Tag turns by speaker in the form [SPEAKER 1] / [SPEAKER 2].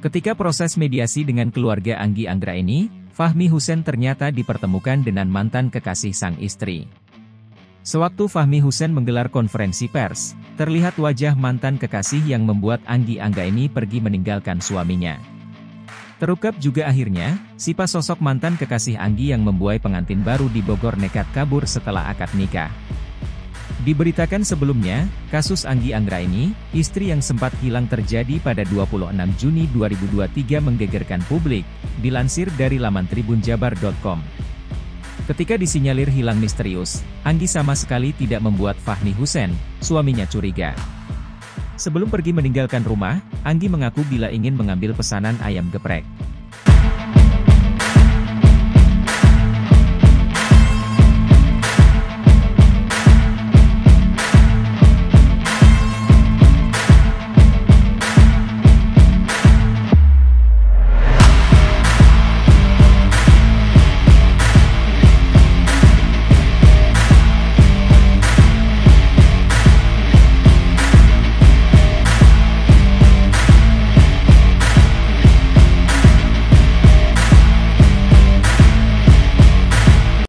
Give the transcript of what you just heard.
[SPEAKER 1] Ketika proses mediasi dengan keluarga Anggi Anggra ini, Fahmi Husen ternyata dipertemukan dengan mantan kekasih sang istri. Sewaktu Fahmi Husen menggelar konferensi pers, terlihat wajah mantan kekasih yang membuat Anggi Angga ini pergi meninggalkan suaminya. Terungkap juga akhirnya, siapa sosok mantan kekasih Anggi yang membuai pengantin baru di Bogor nekat kabur setelah akad nikah. Diberitakan sebelumnya, kasus Anggi Anggra ini, istri yang sempat hilang terjadi pada 26 Juni 2023 menggegerkan publik, dilansir dari laman tribunjabar.com. Ketika disinyalir hilang misterius, Anggi sama sekali tidak membuat Fahmi Husen, suaminya curiga. Sebelum pergi meninggalkan rumah, Anggi mengaku bila ingin mengambil pesanan ayam geprek.